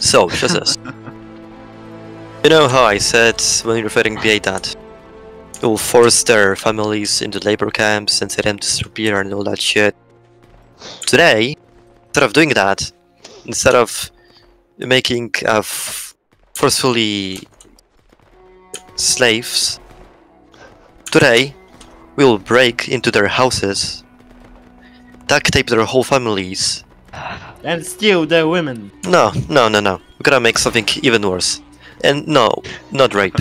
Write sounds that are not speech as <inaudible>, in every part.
So, just this. <laughs> you know how I said when fighting BA that it will force their families into labor camps and set them to disappear and all that shit. Today, instead of doing that, instead of making uh, forcefully slaves, today we will break into their houses, duct tape their whole families. And steal the women. No, no, no, no. We're gonna make something even worse. And no, not rape.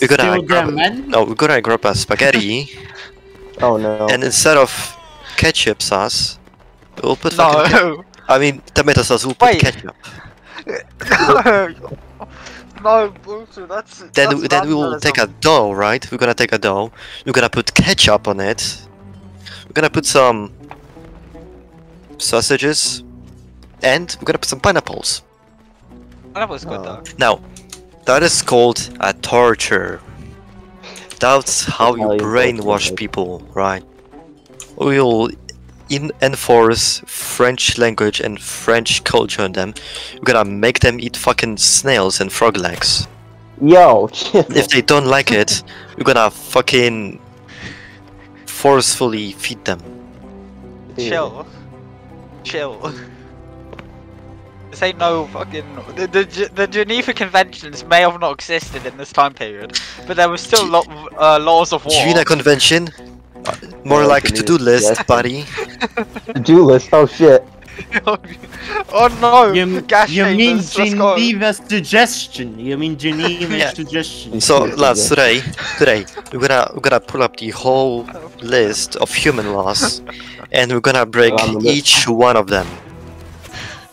We're gonna Steal their grab, men? no, we're gonna grab a spaghetti, <laughs> Oh no. and instead of ketchup sauce, we'll put fucking. ke- No, I mean, tomato sauce. We'll put ketchup. <laughs> no, no, bullshit. That's Then, that's then we will take a dough, right? We're gonna take a dough. We're gonna put ketchup on it. We're gonna put some sausages, and we're gonna put some pineapples. That was good Oh. though. Now, that is called a torture. That's how you brainwash people, right? We'll in enforce French language and French culture on them. We're gonna make them eat fucking snails and frog legs. Yo. If they don't like it, we're gonna fucking forcefully feed them. Chill, chill. This ain't no fucking. The, the the Geneva Conventions may have not existed in this time period, but there was still Ge- lo- uh, laws of war. Geneva Convention? Uh, More Yeah, like to-do list, yes. buddy. <laughs> Do list. Oh shit. <laughs> oh no! You, Gas you mean chambers, let's go. Suggestion. You mean Geneva Yeah. suggestion. So Yes, lads, today, today we're gonna we're gonna pull up the whole list of human laws, and we're gonna break On each one of them.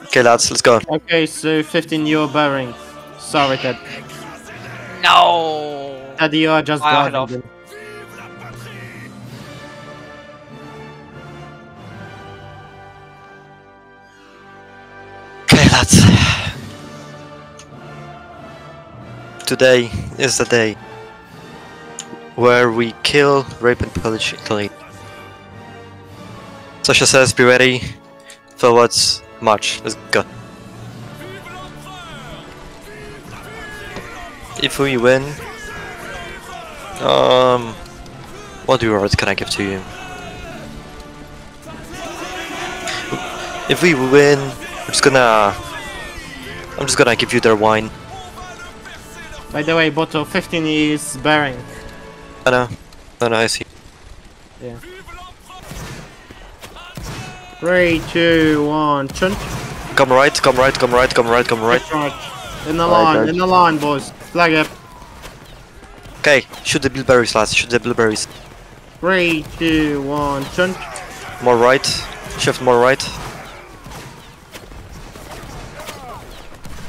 Okay, lads, let's go. Okay, so 15 euro bearing. Sorry, Ted. No. Ted, you are just I Today is the day where we kill, rape, and pillage Italy. Sasha says, "Be ready, forwards, march." Let's go. If we win, um, what rewards can I give to you? If we win, I'm just gonna, I'm just gonna give you their wine. By the way, bottle 15 is bearing. I know, I know, I see. Yeah. Three, two, one, chunt. Come right, come right, come right, come right, come right. Right. In the Alright, line, guys. in the line, boys. Flag up. Okay, shoot the blueberries, lads. Shoot the blueberries. Three, two, one, chunt. More right. Shift more right.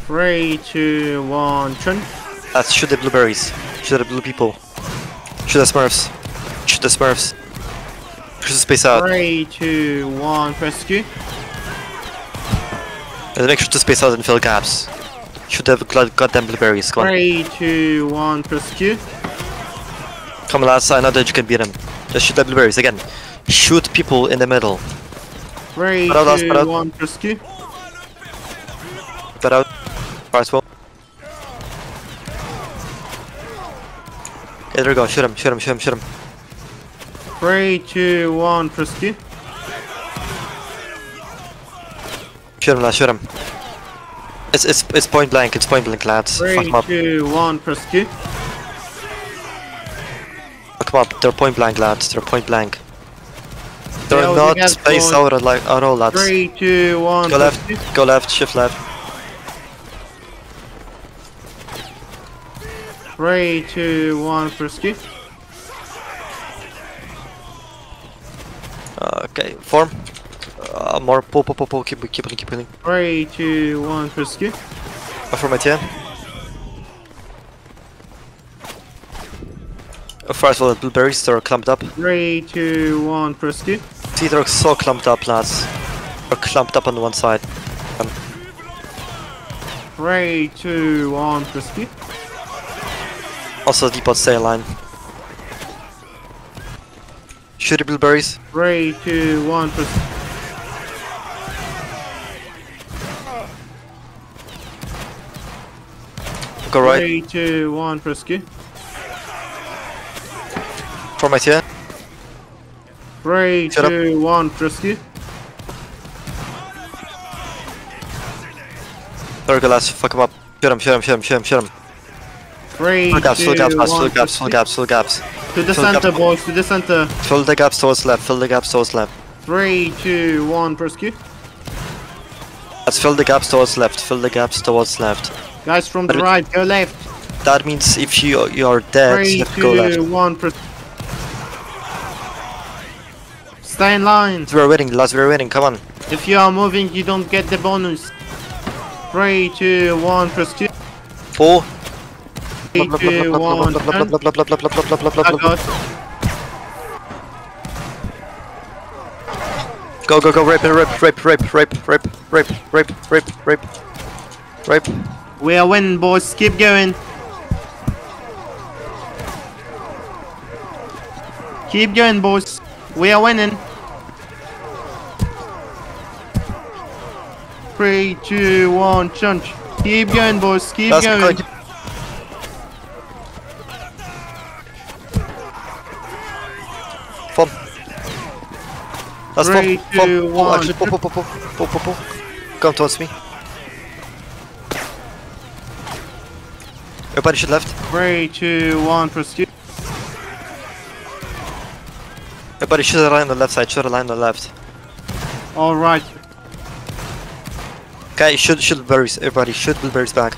Three, two, one, chunt. Lads, shoot the blueberries. Shoot the blue people. Shoot the smurfs. Shoot the smurfs. Push the space out. Three, two, one, press Q. And make sure to space out and fill gaps. Shoot the goddamn blueberries. Come on. Three, two, one, press Q. Come on, lads. I know that you can beat them. Just shoot the blueberries again. Shoot people in the middle. Three, out, two, out. one, press Q. Put out. Fast well. Okay, there we go. Shoot him, shoot him, shoot him, shoot him. Three, two, one, Q. Shoot him, lads, shoot him. It's, it's, it's point blank, it's point blank, lads. Fuck Three, them up. two, one. Fuck them up. They're point blank, lads. They're point blank. They're Yeah, not spaced out at, like, at all, lads. Three, two, one, Go left, go left, shift left. Three, two, one, Q. Uh, okay, form. Uh, more pull, pull, pull, pull. Keep, keep pulling, keep pulling. Three, two, one, press Q. Affirmative. Uh, First of all, the blueberries, they're clumped up. Three, two, one. See, they're so clumped up, lads. They're clumped up on one side. Three, two, one, Q. Also, depot stay line. Shoot the blueberries. Three, two, one, press Go right. Three, two, one. From right here. Three, Shut up. one, press Q. There go lads, fuck him up. Shoot him, shoot him, shoot him, shoot him, shoot him. Three, Full gaps, full gaps, lads, full gaps, full gaps, full gaps. To the full center, boys, to the center. Fill the gaps towards left, fill the gaps towards left. Three, two, one, press Q. Let's fill the gaps towards left, fill the gaps towards left. Guys from the But right, go left. That means if you you are dead, Three, you have to go left. one, press. Stay in line. We're winning, lads, we're winning, come on. If you are moving, you don't get the bonus. Three, two, one, press Q. Four. One, turn. I got. Go, go, go, rape, rape, rape, rape, rape, rape, rape, rape, rape, rape, rape. We are winning, boys. Keep going. Keep going, boys. We are winning. Three, two, one, chunch. Keep going, boys. Keep That's going. good. Ah, That's Three. Form. two, Oh, ah, one. actually, pull, pull, pull, pull, pull, pull, pull. Come towards me. Everybody should left. Three, two, one, pursue. Everybody should align on the left side. Should align on the left. All right. Okay, should should berries. Everybody should blueberries back.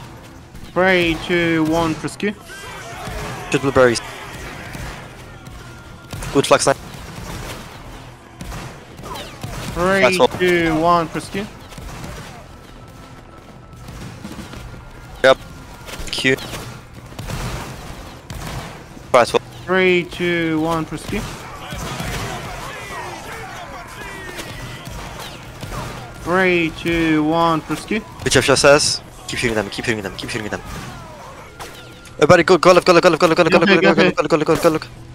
Three, two, one, pursue. Should blueberries. Good flex line. Three, two, one, pursue. Q. Right, well, Three, two, one, pursue. Three, two, one, pursue. which of you says? Keep shooting them. Keep shooting them. Keep shooting them. Everybody, go, go left, go left, go left, go left, go left, go left, go left, go left, go left, go left, go left.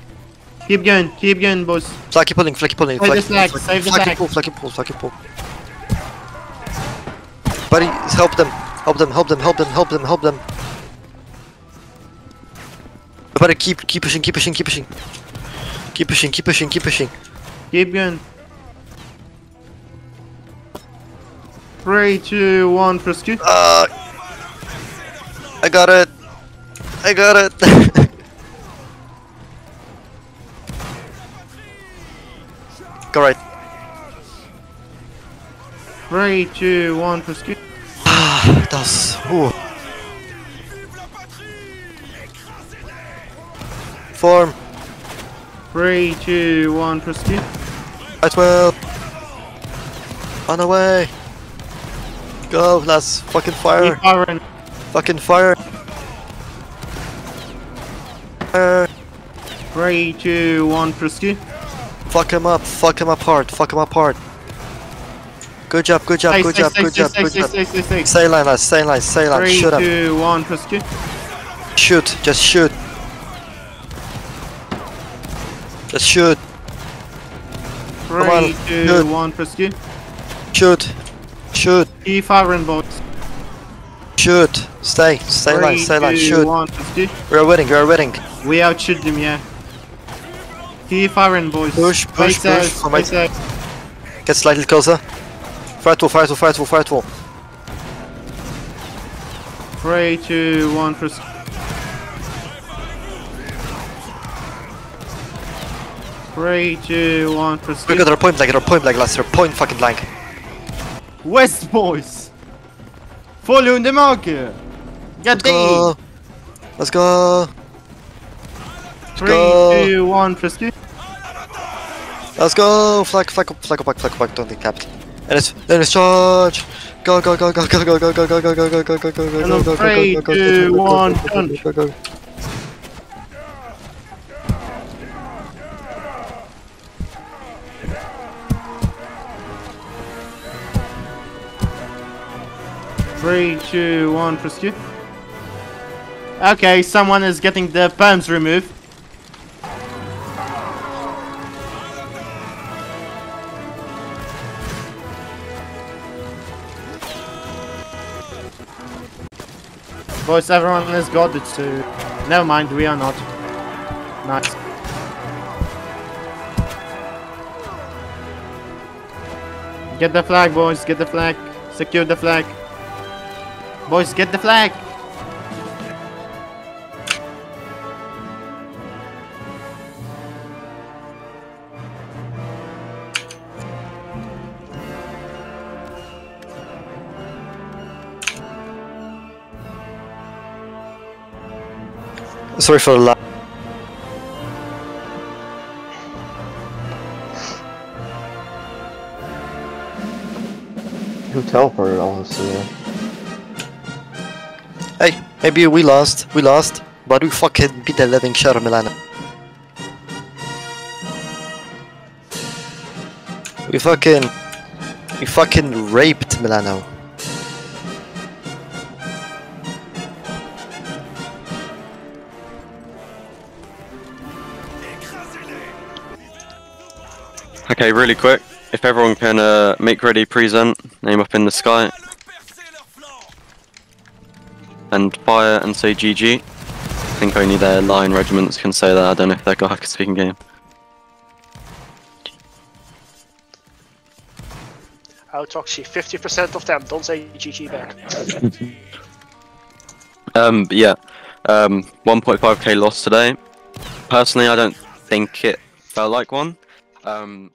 Keep going, keep going, boys. Flaky pulling, flaky pulling, Save the slack, save the flaky slack. pull, flaky pull, flaky pull. Buddy, help them, help them, help them, help them, help them, help them. Everybody, keep, keep pushing, keep pushing, keep pushing. Keep pushing, keep pushing, keep pushing. Keep going. Three, two, one, pursue. Uh, I got it. I got it. <laughs> Go right. Three, two, one, pursue. <sighs> Das. Ooh. Form. Three, two, one, pursue. Right well. On the way. Go, lads. Fucking fire. Fucking fire. Fire. Three, two, one, pursue. Fuck him up, fuck him up hard, fuck him up hard. Good job, good job, good job, good job, good job. Stay line, last, stay line, stay line, shoot him. plus Shoot, just shoot. Just shoot. 3, Come on, 2, shoot. 1, plus Shoot, shoot. E firing, boys. Shoot, stay, stay Three, line, stay two, line, shoot. One, we are winning, we are winning. We outshoot them, yeah. Keep firing, boys. Push, push, Face out, push for my- Get slightly closer. Fire tool. Fire tool. Fire tool. Fire tool. Three, two, one, pursue. Three, two, one, We got our point blank. Our point blank. Last. Our point fucking blank. West, boys. Follow the marker. Get Let's go. Let's go. Three, go. two, one, pursue. Let's go. Up. Flag up. Flag up. Flag. Don't think capped. And it's then it's charge. Go go go go go go go go go go go go go go go go And go on go go three, go go two, go go one, go go punch. go go. Three, two, one, pursue. Okay, someone is getting the perms removed. Boys, everyone has got it too. Never mind, we are not. Nice. Get the flag, boys, get the flag. Secure the flag. Boys, get the flag! Sorry for the la- Who teleported all this here? Hey, maybe we lost, we lost, but we fucking beat the living shit out of Milano. We fucking... We fucking raped Milano. Okay, really quick. If everyone can uh, make ready, present, name up in the sky, and fire and say GG. I think only their line regiments can say that. I don't know if their guy can speak in game. Autoxy, 50% of them don't say GG back. <laughs> Um, yeah, um, 1.5k loss today. Personally, I don't think it felt like one. Um,